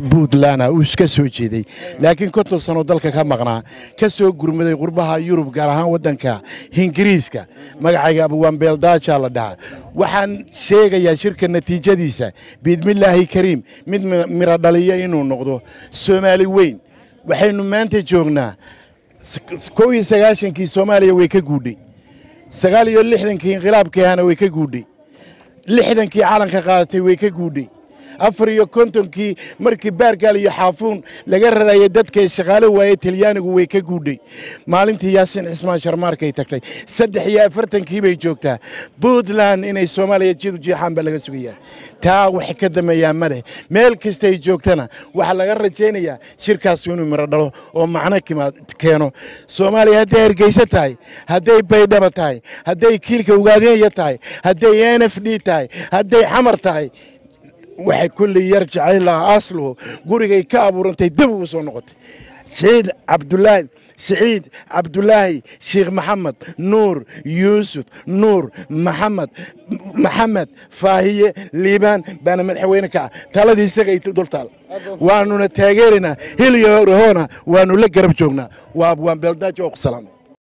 puntland uu iska soo jeeday. Laakiin konton sano dalka ka maqnaa ka soo gurmaday qurbaha yurub gaar ahaan waddanka ingiriiska magacayga abwaanbeeldaaja la dhahaa. Waxaan sheegayaa shirka natiijadiisa biidmillaahi kariim mid miro dhaliya inuu noqdo soomaali weyn. Waxaynu maanta joognaa kow iyo sagaashankii soomaaliya way ka guudhay sagaal iyo lixdankii inqilaabkii ahana way ka guudhay lixdankii calanka qaadatay way ka guudhay afar iyo kontonkii markii baargaal iyo xaafuun laga rarayay dadkay shaqaale waayey talyaanigu way ka guudhay maalintii yaasin cismaan sharmaarkay tagtay. Saddex iyo afartankii bay joogtaa. Puntland inay soomaaliya jidu jeexaan baa laga sugayaa taa wax ka dameeyaa ma leh. Meel kasta ay joogtana waxaa laga rajaynayaa shirkaas inuu miro dhalo oo macno keeno. Soomaaliya hadday hargeysa tahay hadday baydhaba tahay hadday kiilka ugaadinaya tahay hadday n f d tahay hadday xamar tahay waxay kulley yar jacayl lahaa asluhu. Gurigay ka abuurantay dib ugu soo noqotay. Siciid cabdulaahi siciid cabdulaahi sheekh maxamed nuur yuusuf nuur maxamed maxamed faahiye liibaan baana madaxweyne ka ah. Taladii isagay dultaal. Waanuna taageeraynaa hiliyo rahoona waanu la garab joognaa. Waa abwaan beeldaajo oo ku salaamay